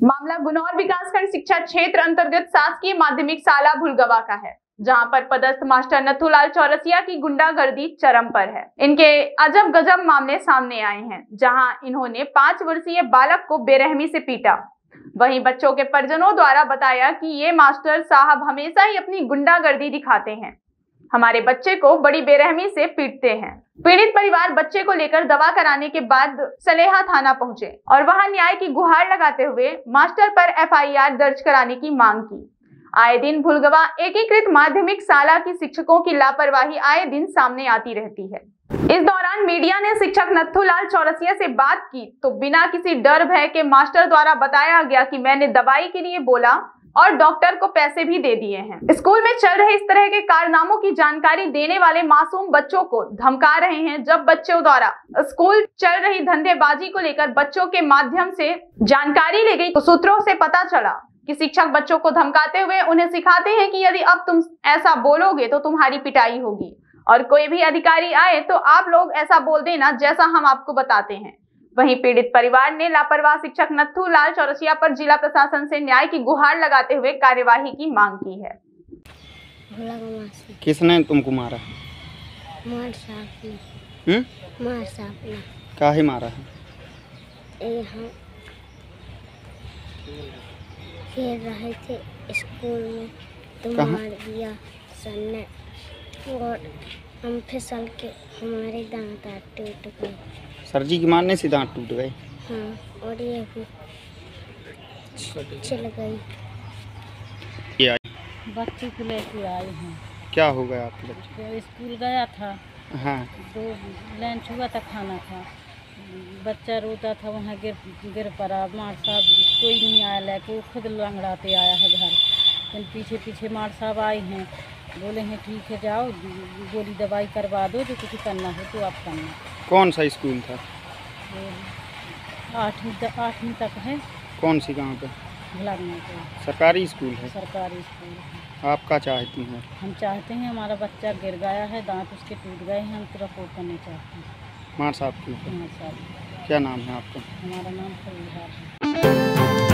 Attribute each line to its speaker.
Speaker 1: मामला गुनौर विकासखंड शिक्षा क्षेत्र अंतर्गत शासकीय माध्यमिक शाला भुलगवा का है, जहाँ पर पदस्थ मास्टर नथुलाल चौरसिया की गुंडागर्दी चरम पर है। इनके अजब गजब मामले सामने आए हैं, जहाँ इन्होंने पाँच वर्षीय बालक को बेरहमी से पीटा। वहीं बच्चों के परिजनों द्वारा बताया कि ये मास्टर साहब हमेशा ही अपनी गुंडागर्दी दिखाते हैं। हमारे बच्चे को बड़ी बेरहमी से पीटते हैं। पीड़ित परिवार बच्चे को लेकर दवा कराने के बाद सलेहा थाना पहुँचे और वहाँ न्याय की गुहार लगाते हुए मास्टर पर एफआईआर दर्ज कराने की मांग की। आए दिन भुलगवा एकीकृत माध्यमिक शाला की शिक्षकों की लापरवाही आए दिन सामने आती रहती है। इस दौरान मीडिया ने शिक्षक नथुलाल चौरसिया से बात की तो बिना किसी डर भय के मास्टर द्वारा बताया गया कि मैंने दवाई के लिए बोला और डॉक्टर को पैसे भी दे दिए हैं। स्कूल में चल रहे इस तरह के कारनामों की जानकारी देने वाले मासूम बच्चों को धमका रहे हैं जब बच्चों द्वारा। स्कूल चल रही धंधेबाजी को लेकर बच्चों के माध्यम से जानकारी ले गई तो सूत्रों से पता चला कि शिक्षक बच्चों को धमकाते हुए उन्हें सिखाते हैं कि यदि अब तुम ऐसा बोलोगे तो तुम्हारी पिटाई होगी। और कोई भी अधिकारी आए तो आप लोग ऐसा बोल देना जैसा हम आपको बताते हैं। वहीं पीड़ित परिवार ने लापरवाह शिक्षक नथु लाल चौरसिया पर जिला प्रशासन से न्याय की गुहार लगाते हुए कार्यवाही की मांग की है।
Speaker 2: का
Speaker 3: किसने तुमको मारा?
Speaker 2: मार साहब
Speaker 3: हम्म?
Speaker 2: मार साहब ने।
Speaker 3: काहे मारा है?
Speaker 2: खेल रहे थे स्कूल में तो मार दिया सर ने। और हम फिसल के हमारे दांत आट टूट
Speaker 3: सर जी के मारने से दांत टूट गए।
Speaker 2: हाँ और ये भी चल गई।
Speaker 3: ये आई।
Speaker 4: बच्चे को लेके आए हैं।
Speaker 3: क्या हो गया आपके बच्चे?
Speaker 4: तो स्कूल गया था।
Speaker 3: हाँ।
Speaker 4: दो लंच हुआ था खाना था। बच्चा रोता था वहाँ गिर गिर पड़ा। मार साहब कोई नहीं आया लेके वो खुद लंगड़ाते आया है घर। फिर पीछे पीछे मार साहब आए हैं। बोले हैं ठीक है जाओ। गोली दवाई करवा दो जो कुछ करना हो तो आप करना।
Speaker 3: कौन सा स्कूल था?
Speaker 4: आठवीं तक आठवीं तक है।
Speaker 3: कौन सी गाँव पे? सरकारी स्कूल है।
Speaker 4: सरकारी स्कूल है।
Speaker 3: आप क्या चाहती हैं?
Speaker 4: हम चाहते हैं हमारा बच्चा गिर गया है दांत उसके टूट गए हैं हम तो रिपोर्ट करना चाहते हैं।
Speaker 3: मार साहब के। क्या नाम है आपका?
Speaker 4: हमारा नाम है।